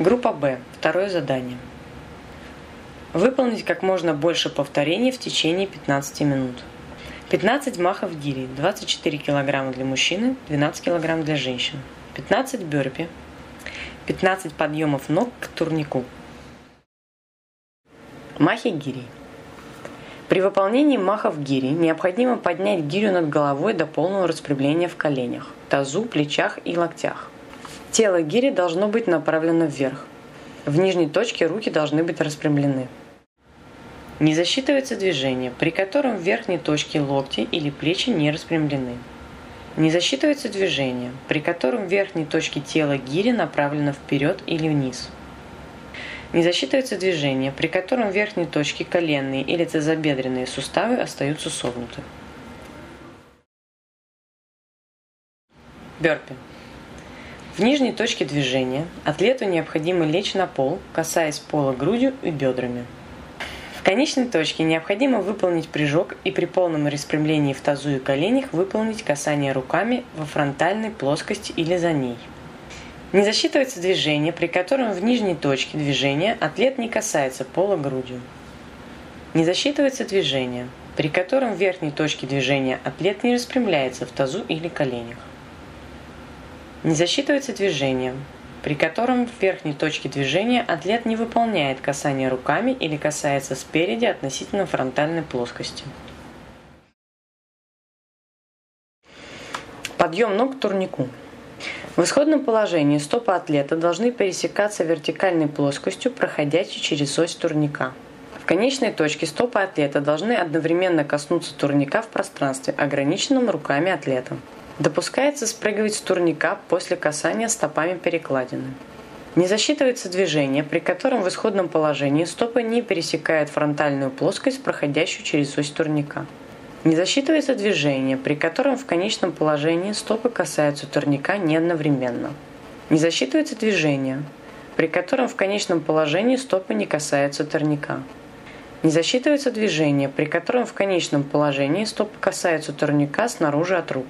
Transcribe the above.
Группа Б. Второе задание. Выполнить как можно больше повторений в течение 15 минут. 15 махов гири, 24 кг для мужчины, 12 кг для женщин. 15 бёрпи, 15 подъемов ног к турнику. Махи гири. При выполнении махов гири необходимо поднять гирю над головой до полного распрямления в коленях, тазу, плечах и локтях. Тело гири должно быть направлено вверх. В нижней точке руки должны быть распрямлены. Не засчитывается движение, при котором в верхней точке локти или плечи не распрямлены. Не засчитывается движение, при котором в верхней точке тела гири направлено вперед или вниз. Не засчитывается движение, при котором в верхней точке коленные или тазобедренные суставы остаются согнуты. Бёрпи. В нижней точке движения атлету необходимо лечь на пол, касаясь пола грудью и бедрами. В конечной точке необходимо выполнить прыжок и при полном распрямлении в тазу и коленях выполнить касание руками во фронтальной плоскости или за ней. Не засчитывается движение, при котором в нижней точке движения атлет не касается пола грудью. Не засчитывается движение, при котором в верхней точке движения атлет не распрямляется в тазу или коленях. Не засчитывается движение, при котором в верхней точке движения атлет не выполняет касание руками или касается спереди относительно фронтальной плоскости. Подъем ног к турнику. В исходном положении стопы атлета должны пересекаться вертикальной плоскостью, проходящей через ось турника. В конечной точке стопы атлета должны одновременно коснуться турника в пространстве, ограниченном руками атлета. Допускается спрыгивать с турника после касания стопами перекладины. Не засчитывается движение, при котором в исходном положении стопы не пересекают фронтальную плоскость, проходящую через ось турника. Не засчитывается движение, при котором в конечном положении стопы касаются турника не одновременно. Не засчитывается движение, при котором в конечном положении стопы не касаются турника. Не засчитывается движение, при котором в конечном положении стопы касаются турника снаружи от рук.